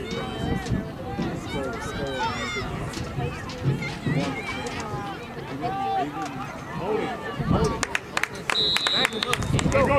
Hold it. Hold it. Back him up. Go.